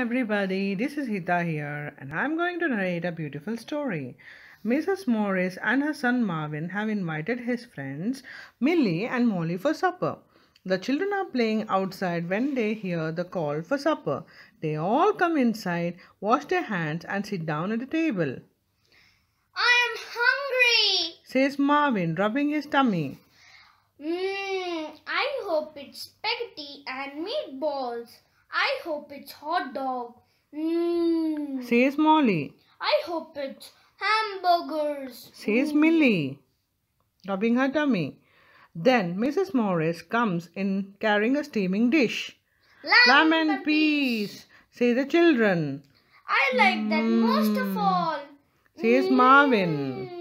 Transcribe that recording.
everybody, this is Hita here, and I'm going to narrate a beautiful story. Mrs. Morris and her son Marvin have invited his friends Milly and Molly for supper. The children are playing outside when they hear the call for supper. They all come inside, wash their hands, and sit down at the table. I am hungry. Says Marvin, rubbing his tummy. Mmm, I hope it's spaghetti and meatballs. I hope it's hot dog. Mmm. Says Molly. I hope it's hamburgers. Says hmm. Milly, rubbing her tummy. Then Mrs. Morris comes in carrying a steaming dish. Lamb and peas, say the children. I like that most of hmm. all. Says Marvin. Mm.